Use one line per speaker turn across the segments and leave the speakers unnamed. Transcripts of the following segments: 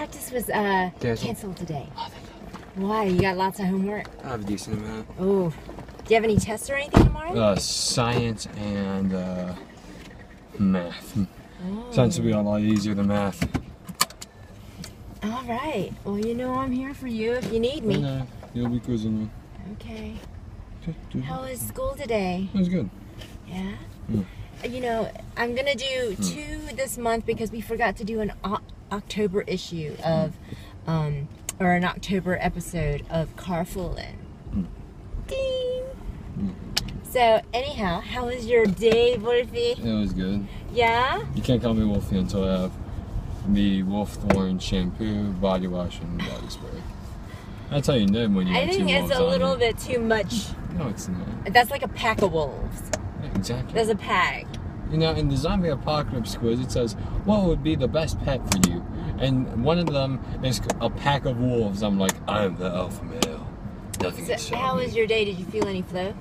practice was uh,
Canceled.
canceled today.
Oh.
Why? You got lots of homework.
I have a decent amount.
Oh, do you have any tests or anything tomorrow?
Uh, science and uh, math.
Oh.
Science will be a lot easier than math.
All right. Well, you know I'm here for you if you need me.
No, you'll be cruising me.
Okay.
It
How was school today?
was good.
Yeah.
Mm.
You know, I'm gonna do two this month because we forgot to do an October issue of, um, or an October episode of Carfooling.
Mm.
Ding. So anyhow, how was your day, Wolfie?
It was good.
Yeah.
You can't call me Wolfie until I have the Wolfthorn shampoo, body wash, and body spray. That's how you know when you
I
have
think it's a
on
little
you.
bit too much.
No, it's not.
That's like a pack of wolves.
Yeah, exactly.
There's a pack.
You know, in the zombie apocalypse quiz, it says, "What would be the best pet for you?" And one of them is a pack of wolves. I'm like, I'm the alpha male. Nothing
So how
me.
was your day? Did you feel any flow?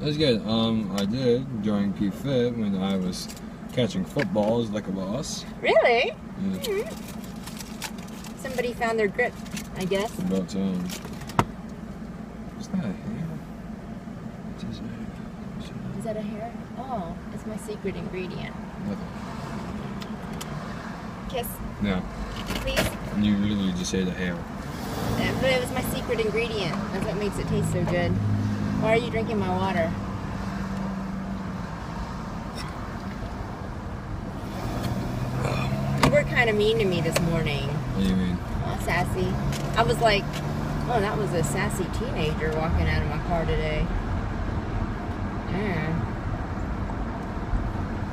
It was good. Um, I did during P Fit when I was catching footballs like a boss.
Really?
Yeah,
Somebody found their grip, I guess.
about time. What's that? A hair? What's his name?
Is that a hair? Oh, it's my secret ingredient.
Nothing.
Kiss,
No,
please.
you literally just said a hair.
Uh, But it was my secret ingredient. That's what makes it taste so good. Why are you drinking my water? You were kind of mean to me this morning.
What do you mean?
Oh, sassy. I was like, oh, that was a sassy teenager walking out of my car today. Yeah.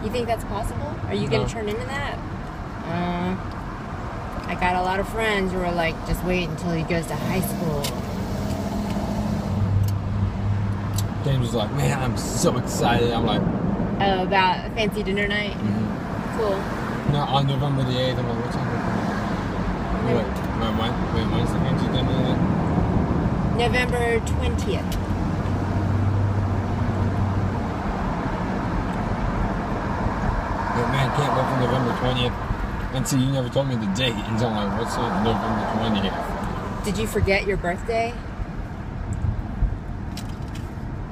You think that's possible? Are you going
No.
to turn into that? Uh, I got a lot of friends who are like, just wait until he goes to high school.
James was like, man, I'm so excited. I'm like,
Oh, about fancy dinner night?
mhm.
Cool.
no, on November the 8th. I'm like, what's on November? Wait, wait, when, wait, when's the fancy dinner then?
November 20th.
Man, can't wait for November 20th. And see, you never told me the date. And like, what's on November 20th?
Did you forget your birthday?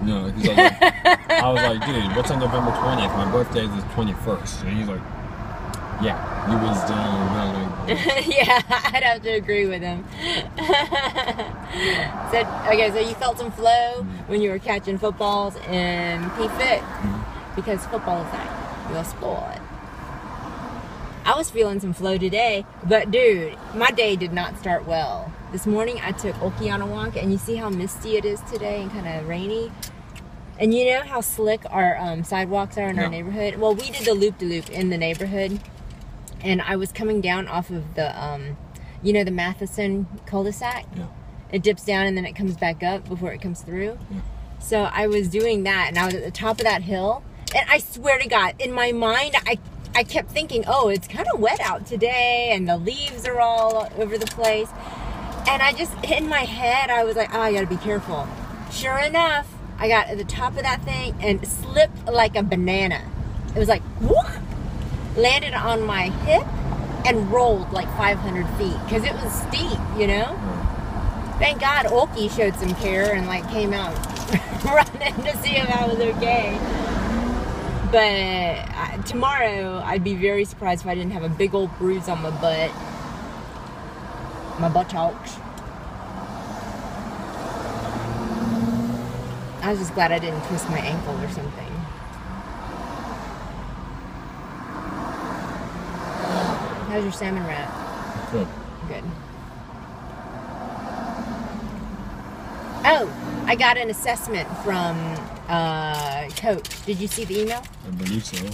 No, because I, was like, I was like, dude, what's on November 20th? My birthday is the 21st. And he's like, yeah, you was down.
Yeah, I'd have to agree with him. so, okay, so you felt some flow mm-hmm. when you were catching footballs in P-Fit mm-hmm. because football is like your sport. I was feeling some flow today, but dude, my day did not start well. This morning I took Oki on walk, and you see how misty it is today and kind of rainy. And you know how slick our um, sidewalks are in our neighborhood? Well, we did the loop de loop in the neighborhood and I was coming down off of the, um, you know, the Matheson cul-de-sac.
Yeah.
It dips down and then it comes back up before it comes through.
Yeah.
So I was doing that, and I was at the top of that hill, and I swear to God, in my mind, I I kept thinking, oh, it's kind of wet out today, and the leaves are all over the place, and I just in my head, I was like, oh, I gotta be careful. Sure enough, I got at the top of that thing and slipped like a banana. It was like, whoop, landed on my hip and rolled like 500 feet because it was steep, you know. Hmm. Thank God Oki showed some care and like came out running to see if I was okay. But uh, tomorrow, I'd be very surprised if I didn't have a big old bruise on my butt, my buttocks. I was just glad I didn't twist my ankle or something. How's your salmon wrap?
Good.
Good. Oh, I got an assessment from uh, Coach. Did you see the email?
I believe so.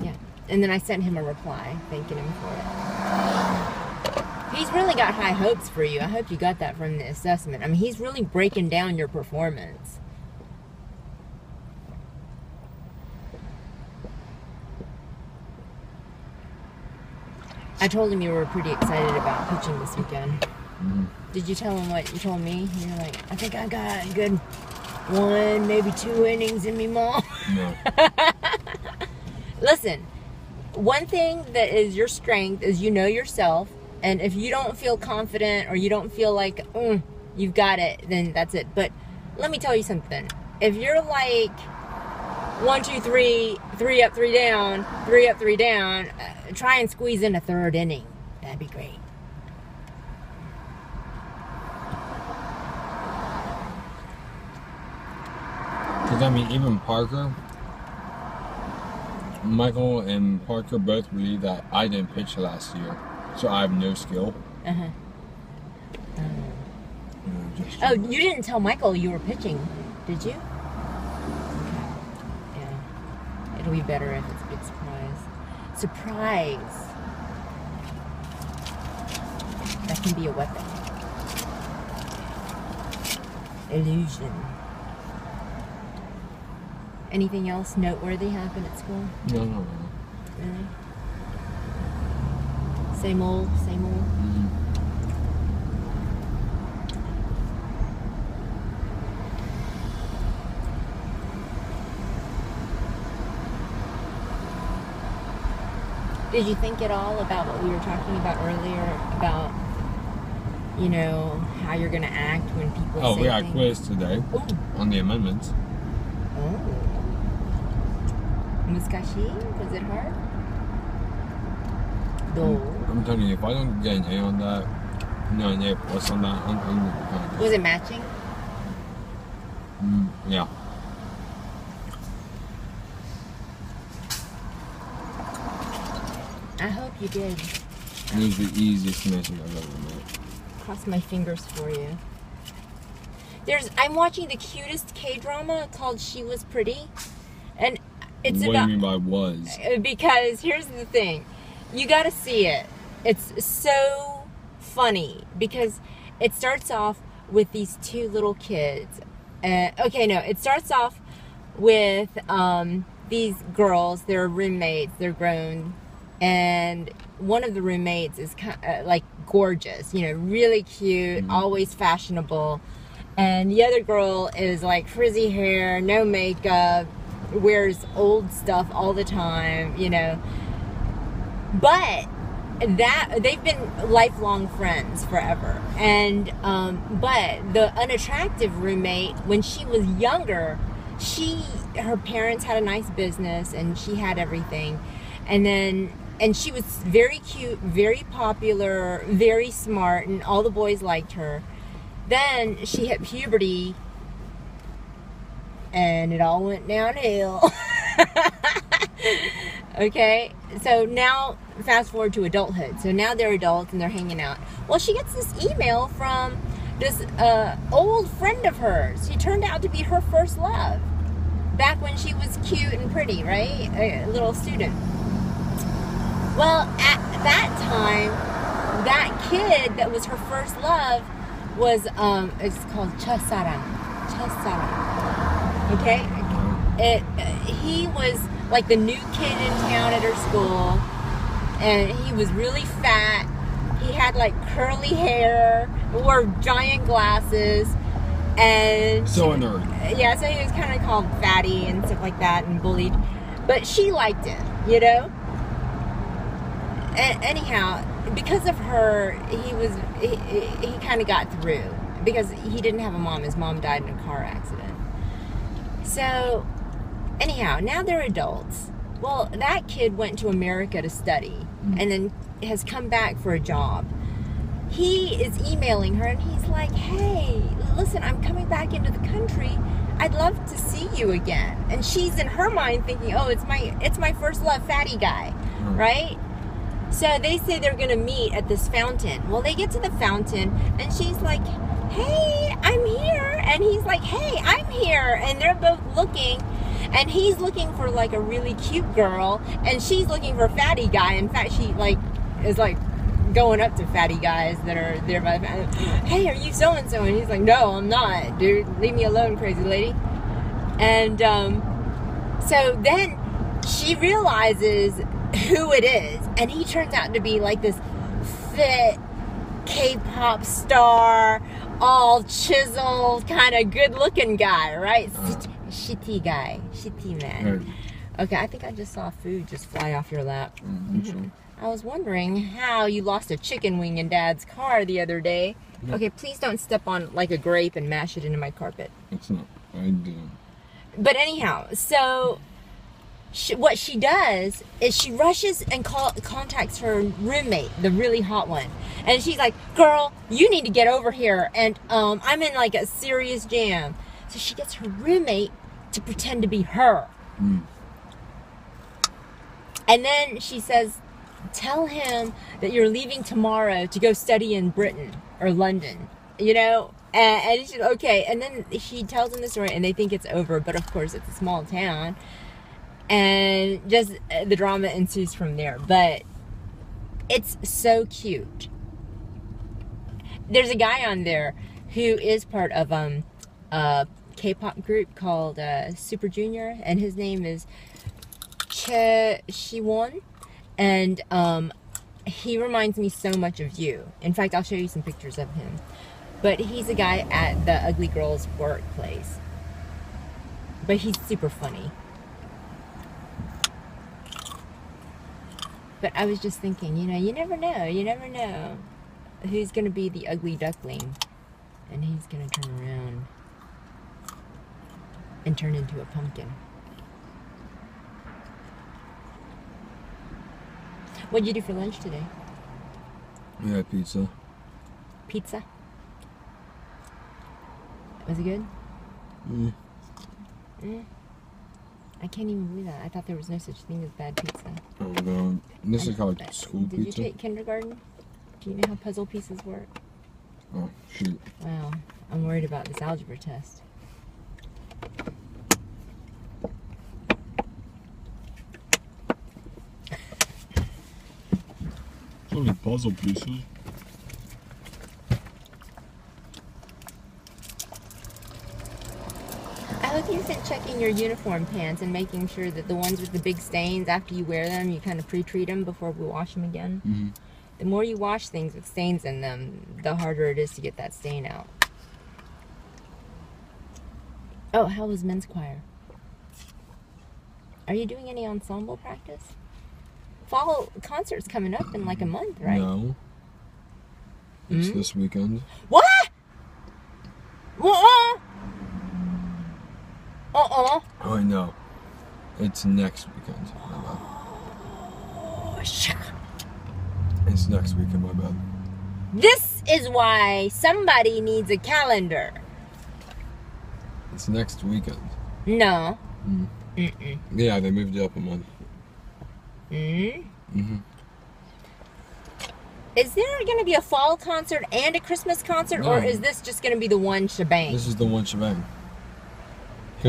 Yeah. And then I sent him a reply thanking him for it. He's really got high hopes for you. I hope you got that from the assessment. I mean, he's really breaking down your performance. I told him you were pretty excited about pitching this weekend. Did you tell him what you told me? You're like, I think I got a good one, maybe two innings in me, mom.
No.
Listen, one thing that is your strength is you know yourself And if you don't feel confident or you don't feel like mm, you've got it, then that's it. But let me tell you something. If you're like one, two, three, three up, three down, three up, three down, uh, try and squeeze in a third inning. That'd be great.
Because I mean, even Parker, Michael and Parker both believe that I didn't pitch last year, so I have no skill.
Uh huh.
Know,
Oh, you didn't tell Michael you were pitching, did you? Okay. Yeah. It'll be better if it's a big surprise. Surprise! That can be a weapon. Illusion. Anything else noteworthy happen at school?
No, no, no.
Really? Same old, same old.
Mm.
Did you think at all about what we were talking about earlier about, you know, how you're gonna act when people
Oh,
say
we got a quiz today
Oh,
on the amendments.
oh. Muskashi? Was it hard? No.
I'm telling you, if I don't get an A on that, no, an A plus on that, I'm, I'm
Was it matching?
mm, yeah.
I hope you did.
It was the easiest message I've ever made.
Cross my fingers for you. There's I'm watching the cutest K drama called She Was Pretty. It's
what
about
do you mean by was?
Uh, because here's the thing. You got to see it. It's so funny because it starts off with these two little kids. Uh, okay no it starts off with um, these girls. They're roommates. They're grown. And one of the roommates is kind uh, like gorgeous you know really cute
Mhm.
always fashionable. And the other girl is like frizzy hair no makeup wears old stuff all the time, you know. But that they've been lifelong friends forever. And um but the unattractive roommate when she was younger, she her parents had a nice business and she had everything. And then and she was very cute, very popular, very smart and all the boys liked her. Then she hit puberty and it all went downhill. okay, so now fast forward to adulthood. So now they're adults and they're hanging out. Well, she gets this email from this uh, old friend of hers. He turned out to be her first love back when she was cute and pretty, right? A little student. Well, at that time, that kid that was her first love was um, it's called Chasarang. Chasarang. Okay, it he was like the new kid in town at her school and he was really fat. He had like curly hair wore giant glasses and
So a nerd.
yeah so he was kind of called fatty and stuff like that and bullied but she liked him you know? Anyhow because of her he was he, he kind of got through because he didn't have a mom. His mom died in a car accident so, anyhow, now they're adults. Well, that kid went to America to study and then has come back for a job. He is emailing her and he's like, hey, listen, I'm coming back into the country. I'd love to see you again. And she's in her mind thinking, oh, it's my it's my first love, fatty guy,
Mm.
right? So they say they're gonna meet at this fountain. Well, they get to the fountain and she's like, hey, I'm. And he's like, hey, I'm here. And they're both looking. And he's looking for like a really cute girl. And she's looking for fatty guy. In fact, she like is like going up to fatty guys that are there by the. Hey, are you so and so? And he's like, no, I'm not, dude. Leave me alone, crazy lady. And um, so then she realizes who it is. And he turns out to be like this fit K-pop star, all chiseled, kind of good-looking guy, right?
Uh.
Shitty guy, shitty man.
Nerd.
Okay, I think I just saw food just fly off your lap.
Mm, sure.
I was wondering how you lost a chicken wing in Dad's car the other day. Okay, please don't step on like a grape and mash it into my carpet.
It's not. I didn't.
But anyhow, so she, what she does is she rushes and call, contacts her roommate, the really hot one, and she's like, "Girl, you need to get over here." And um, I'm in like a serious jam. So she gets her roommate to pretend to be her,
Mm.
and then she says, "Tell him that you're leaving tomorrow to go study in Britain or London." You know. And, and she's okay, and then she tells him the story, and they think it's over. But of course, it's a small town, and just uh, the drama ensues from there. But it's so cute. There's a guy on there who is part of um a k-pop group called uh, super junior. And his name is Choi Siwon and um he reminds me so much of you. In fact i'll show you some pictures of him. But he's a guy at the ugly girls workplace. But he's super funny But I was just thinking, you know, you never know. You never know who's going to be the ugly duckling. And he's going to turn around and turn into a pumpkin. What'd you do for lunch today?
Yeah, pizza.
Pizza? Was it good?
Mm.
Mm. I can't even believe that. I thought there was no such thing as bad pizza.
Oh no. This is called
But
school
Did
pizza.
you take kindergarten? Do you know how puzzle pieces work?
Oh shoot.
Wow, I'm worried about this algebra test.
It's only puzzle pieces.
I hope you've been checking your uniform pants and making sure that the ones with the big stains, after you wear them, you kind of pre-treat them before we wash them again.
Mm-hmm.
The more you wash things with stains in them, the harder it is to get that stain out. Oh, how was men's choir? Are you doing any ensemble practice? Fall concert's coming up in like a month, right?
No. It's
Hmm?
this weekend.
What? Uh-uh. Uh-uh.
Oh, I know. It's next weekend. My bad.
Oh, shit.
It's next weekend, my bad.
This is why somebody needs a calendar.
It's next weekend.
No.
Mm.
Mm-mm.
Yeah, they moved it up a month.
Mm.
Mm-hmm.
Is there going to be a fall concert and a Christmas concert, or is this just going to be the one shebang?
This is the one shebang.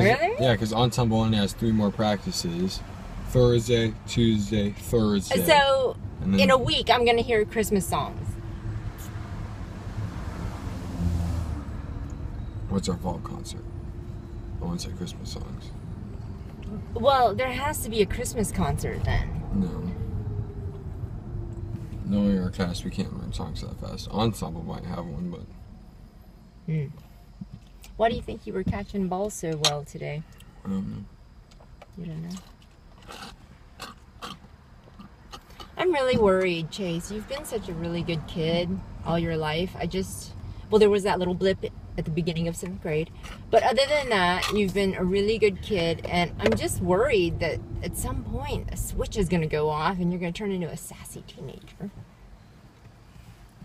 Really?
Yeah, because Ensemble only has three more practices. Thursday, Tuesday, Thursday.
so,
then
in a week, I'm going to hear Christmas songs.
what's our fall concert? I want to say Christmas songs.
Well, there has to be a Christmas concert then.
No. Knowing our class, we can't learn songs that fast. Ensemble might have one, but
Hmm. Why do you think you were catching balls so well today?
I don't know.
You don't know. I'm really worried, Chase. You've been such a really good kid all your life. I just, well, there was that little blip at the beginning of seventh grade. But other than that, you've been a really good kid. And I'm just worried that at some point a switch is going to go off and you're going to turn into a sassy teenager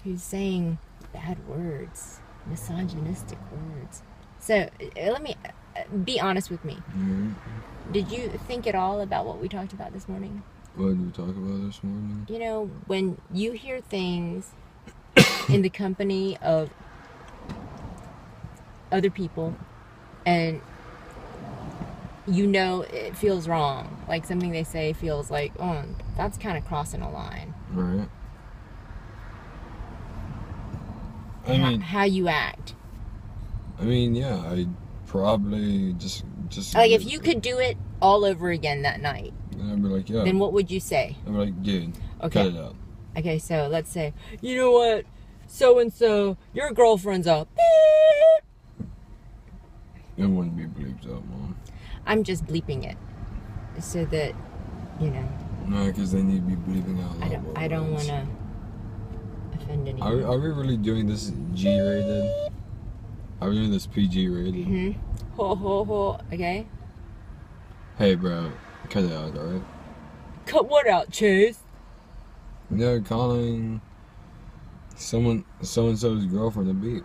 who's saying bad words, misogynistic words. So uh, let me uh, be honest with me.
Alright.
Did you think at all about what we talked about this morning?
What did we talk about this morning?
You know, when you hear things in the company of other people and you know it feels wrong, like something they say feels like, oh, that's kind of crossing a line.
Right. I mean,
how you act.
I mean, yeah, I probably just, just
Like, if you could do it all over again that night,
then I'd be like, yeah.
then what would you say?
I'd be like, dude,
Okay.
cut it out.
Okay, so let's say, you know what, so and so, your girlfriend's a.
It wouldn't be bleeped out, mom.
I'm just bleeping it so that, you know,
No, because they need to be breathing out.
I don't. I don't want to offend anyone.
are we really doing this G we doing this PG rated?
hmm Ho ho ho. Okay.
Hey, bro, cut it out, alright?
Cut what out, Chase?
They're calling someone, so and so's girlfriend a beat.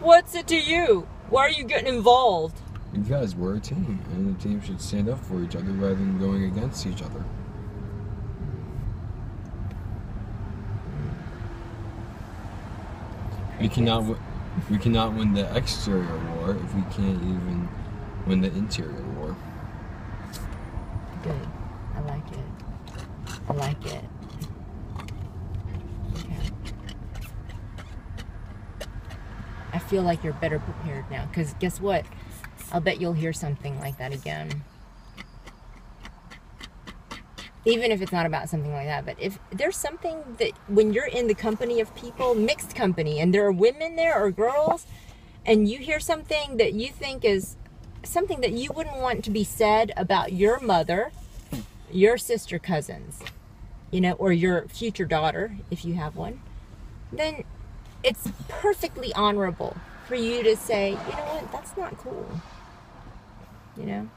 What's it to you? Why are you getting involved?
You guys were a team, and the team should stand up for each other rather than going against each other. We cannot, wi- we cannot win the exterior war if we can't even win the interior war.
Good. I like it. I like it. Okay. I feel like you're better prepared now. Because guess what? I'll bet you'll hear something like that again. Even if it's not about something like that. But if there's something that when you're in the company of people, mixed company, and there are women there or girls, and you hear something that you think is something that you wouldn't want to be said about your mother, your sister cousins, you know, or your future daughter, if you have one, then it's perfectly honorable for you to say, you know what, that's not cool. You know?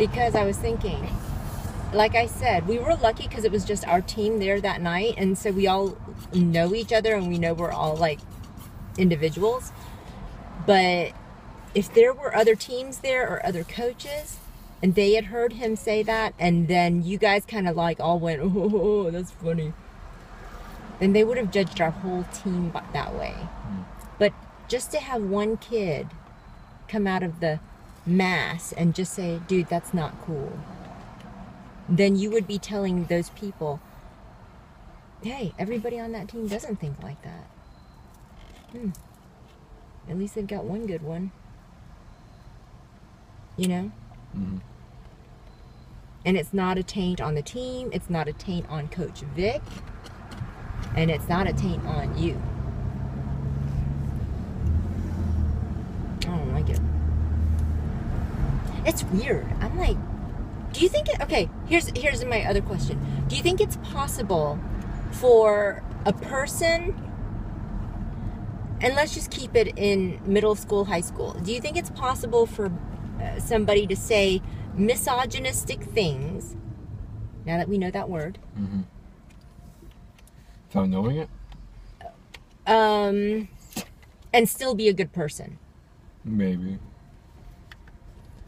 Because I was thinking, like I said, we were lucky because it was just our team there that night, and so we all know each other and we know we're all like individuals. But if there were other teams there or other coaches, and they had heard him say that, and then you guys kind of like all went, "Oh, that's funny," then they would have judged our whole team that way. Mm. But just to have one kid come out of the mass and just say, "Dude, that's not cool," then you would be telling those people, "Hey, everybody on that team doesn't think like that." Hmm. At least they've got one good one. You know?
hmm
And it's not a taint on the team, it's not a taint on Coach Vic, and it's not a taint on you. I don't like it. It's weird. I'm like, do you think it okay, here's here's my other question. Do you think it's possible for a person and let's just keep it in middle school, high school. Do you think it's possible for uh, somebody to say misogynistic things now that we know that word
hmm Without knowing it,
um and still be a good person
maybe.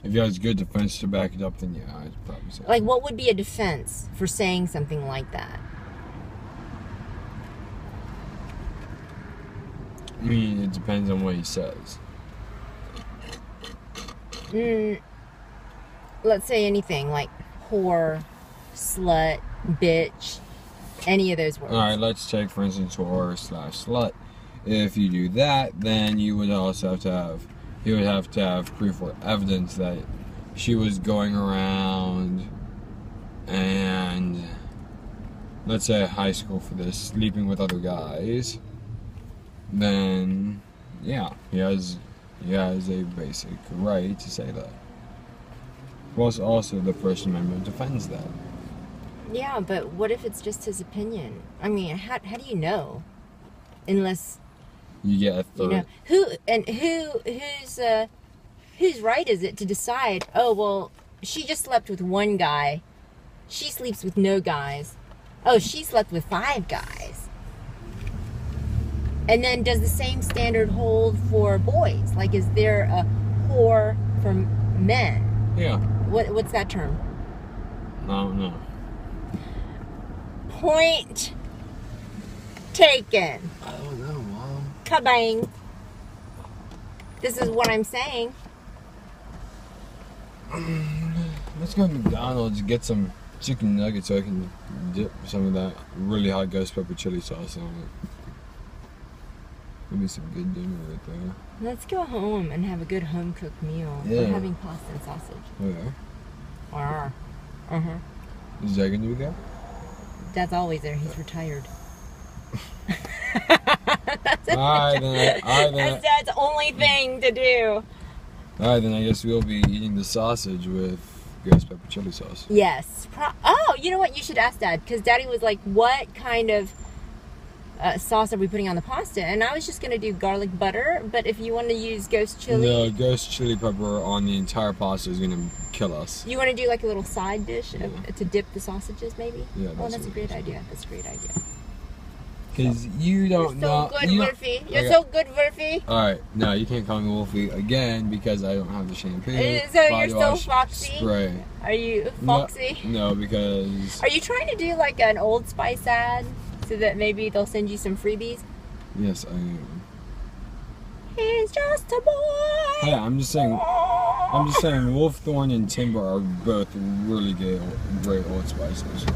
If you has a good defense to back it up, then yeah, I'd probably say.
like what would be a defense for saying something like that
I mean, it depends on what he says.
mm, let's say anything like whore slut bitch any of those words
All right, let's take for instance whore slash slut. If you do that, then you would also have to have you would have to have proof or evidence that she was going around and let's say high school for this, sleeping with other guys. Then yeah, he has he has a basic right to say that. Plus also the First Amendment defends that.
yeah but what if it's just his opinion i mean how, how do you know unless
You get a third
you know who and who who's uh whose right is it to decide oh well she just slept with one guy. She sleeps with no guys. Oh she slept with five guys. And then does the same standard hold for boys? Like is there a whore for men?
Yeah.
what, what's that term?
I don't know.
point taken.
I don't know, mom.
Kabang this is what i'm saying
Let's go to McDonald's get some chicken nuggets so I can dip some of that really hot ghost pepper chili sauce on it. Maybe some good dinner right there.
Let's go home and have a good home cooked meal.
Yeah.
We're having pasta and sausage.
Oh yeah?
Arr. Uh-huh.
Is Jay gonna be there?
Dad's always there. He's retired. sausage.
Alright, then alright, then
That's Dad's only thing to do.
Alright, then I guess we'll be eating the sausage with ghost pepper chili sauce.
Yes. Pro- oh, you know what? You should ask Dad because Daddy was like, "What kind of uh, sauce are we putting on the pasta?" And I was just gonna do garlic butter, but if you want to use ghost chili,
No, ghost chili pepper on the entire pasta is gonna kill us.
you want to do like a little side dish
Yeah.
of, to dip the sausages, maybe.
Yeah,
Oh,
that's
that's a great idea. That's a great idea.
Cause you
You're
don't
so
know.
good,
you don't-
Wolfie. You're
Okay.
so good, Wolfie.
Alright, no, you can't call me Wolfie again because I don't have the shampoo.
Uh, so you're
body
so foxy?
Spray.
Are you
No-
foxy?
No, because
Are you trying to do like an Old Spice ad so that maybe they'll send you some freebies?
yes, I am.
He's just a boy.
Hey, I'm just saying. I'm just saying, Wolfthorn and Timber are both really good, great Old Spices.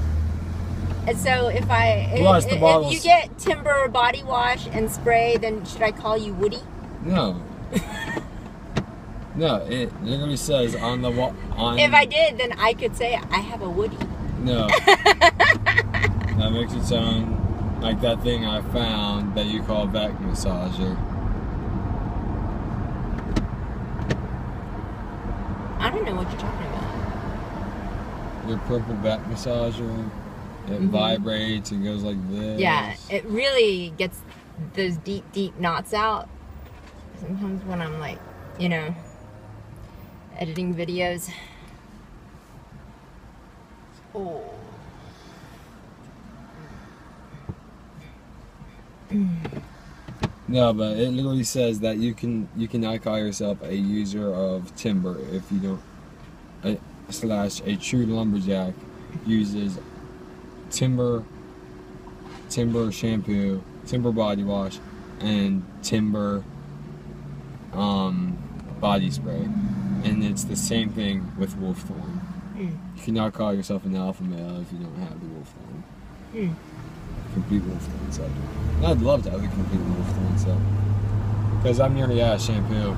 And so if I if,
the
if you get Timber body wash and spray, then should I call you Woody?
No. no, it literally says on the wall. On
If I did, then I could say I have a Woody.
No. that makes it sound like that thing I found that you call back massager.
I don't know what you're talking about.
Your purple back massager. It
Mhm.
vibrates and goes like this.
Yeah, it really gets those deep, deep knots out. Sometimes when I'm like, you know, editing videos. Oh.
No, but it literally says that you can you cannot call yourself a user of timber if you don't a, slash a true lumberjack uses timber timber shampoo, timber body wash, and timber um, body spray. And it's the same thing with Wolfthorn.
Mm.
You cannot call yourself an alpha male if you don't have the Wolfthorn.
Hmm.
Complete Wolfthorn set. And I'd love to have a complete Wolfthorn set. Because I'm nearly out of shampoo.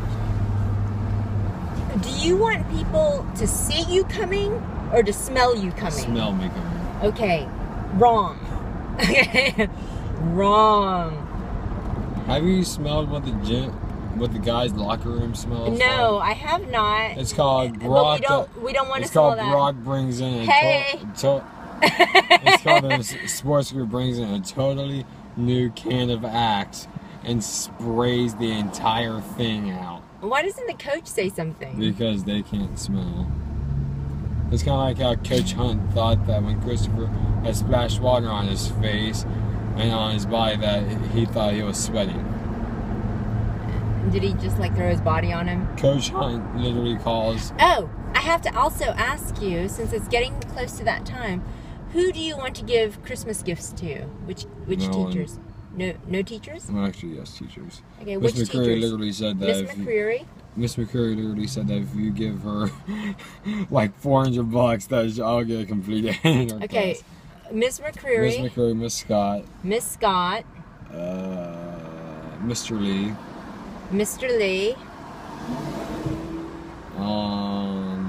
Do you want people to see you coming or to smell you coming?
Smell me coming.
Okay, wrong. Wrong.
Have you smelled what the gym, what the guys' locker room smells
No,
like?
I have not.
It's called
but we
Brock.
don't. We don't want to
it's called
that.
Brock brings in a
Hey.
to- to- it's called the sports group brings in a totally new can of Axe and sprays the entire thing out
Why doesn't the coach say something?
because they can't smell. It's kind of like how Coach Hunt thought that when Christopher had splashed water on his face and on his body that he thought he was sweating.
Did he just like throw his body on him?
Coach Hunt literally calls
Oh, I have to also ask you, since it's getting close to that time, who do you want to give Christmas gifts to? Which which
No one.
No no teachers?
well actually yes teachers.
Okay,
Miss
which
McCreary
teachers?
literally said that
Miss McCreary.
Miss McCreary literally said that if you give her like 400 bucks, that I'll get a complete.
Okay,
class.
Miss
Miss
McCreary,
McCreary, Miss Scott,
Miss Scott,
uh, Mr. Lee,
Mr. Lee,
um,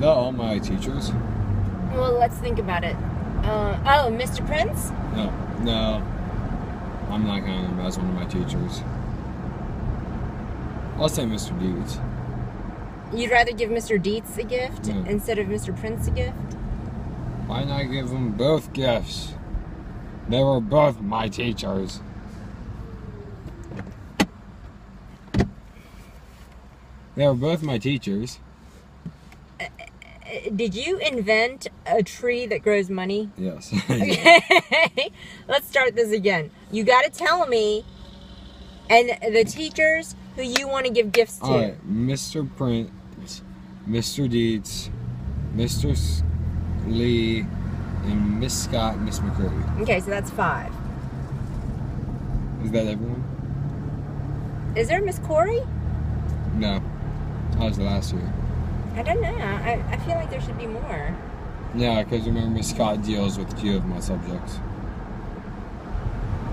who is, is that all my teachers?
Well, let's think about it. Uh, oh, Mr. Prince?
No, no, I'm not counting him as one of my teachers. I'll say Mr. Dietz.
You'd rather give Mr. Dietz a gift
Yeah.
instead of Mr. Prince a gift?
Why not give them both gifts? They were both my teachers. They were both my teachers.
Did you invent a tree that grows money?
Yes.
Okay, let's start this again. You got to tell me and the teachers who you want to give gifts to.
Alright, Mr. Prince, Mr. Dietz, Mr. Lee, and Miss Scott, Miss McCurdy.
Okay, so that's five.
Is that everyone?
Is there Miss Corey?
No. That was the last year.
I don't know. I, I feel like there should be more.
Yeah, because remember Miss Scott deals with a few of my subjects.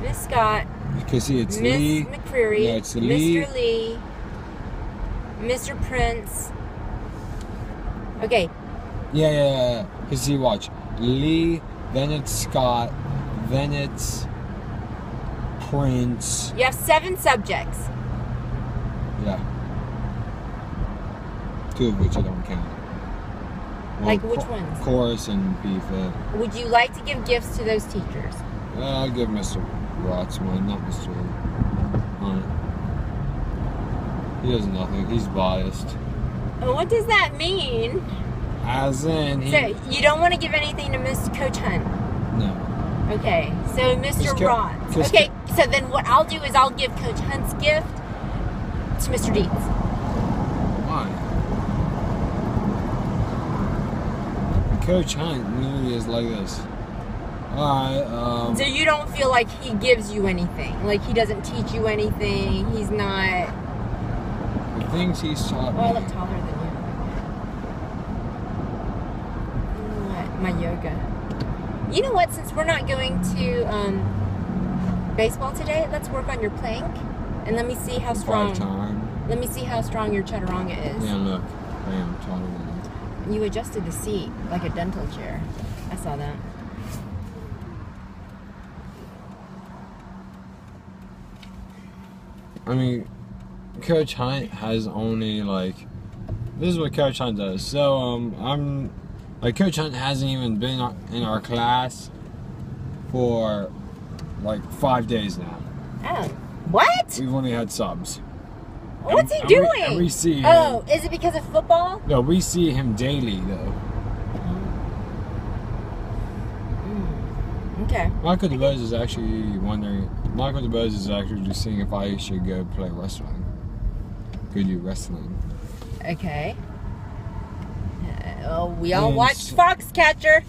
Miss Scott,
Because see, it's
Miss
Lee.
McCreary,
No, it's Lee.
Mr. Lee, Mr. Prince. Okay,
Yeah, yeah, yeah. Cause see, watch Lee, then it's Scott, then it's Prince.
You have seven subjects.
Yeah. Two of which I don't count.
Like which ones?
Chorus and BFit.
Would you like to give gifts to those teachers?
Uh, I'll give Mr. Rotz one, not Mr. Hunt. He does nothing. He's biased.
What does that mean?
As in, he.
So you don't want to give anything to Mr. Coach Hunt.
no.
Okay, so Mr.
Just go-
Rotz.
just
Okay, so then what I'll do is I'll give Coach Hunt's gift to Mr. Dietz.
Why? Coach Hunt literally is like this. Alright, um.
So you don't feel like he gives you anything, like he doesn't teach you anything. He's not.
The things he's taught me.
Well, I look taller than you. What? My yoga. You know what? Since we're not going to um, baseball today, let's work on your plank, and let me see how strong. Let me see how strong your chaturanga is.
Yeah, look. I am taller than you.
Adjusted the seat like a dental chair. I saw that.
I mean, Coach Hunt has only like this is what Coach Hunt does. So um, I'm like Coach Hunt hasn't even been in our class for like five days now.
Oh, what?
We've only had subs.
What's he
and we-
doing?
and we see him-
Oh, is it because of football?
No, we see him daily though.
Okay.
Michael DeBose is actually wondering. Michael DeBose is actually just seeing if I should go play wrestling. Could you wrestling.
Okay. Uh, oh, we all
Yes.
watched Foxcatcher.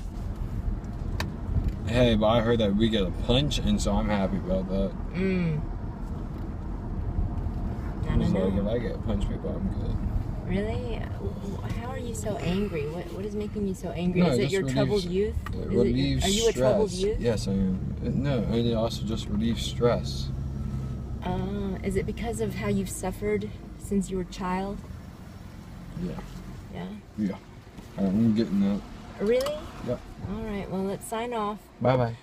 Hey, but I heard that we get a punch, and so I'm happy about that.
Mm. I
It's
don't
like if. I get punch people, I'm good.
Really? How are you so angry? What What is making you so angry?
No,
is
it
your
relieves-
troubled youth?
It
Is it your-
relieves
are you a troubled
stress.
youth?
Yes, I am. No, and it also just relieves stress.
Uh, is it because of how you've suffered since you were a child?
Yeah.
Yeah.
Yeah. I'm getting that.
Really?
Yep.
All right. Well, let's sign off.
Bye bye.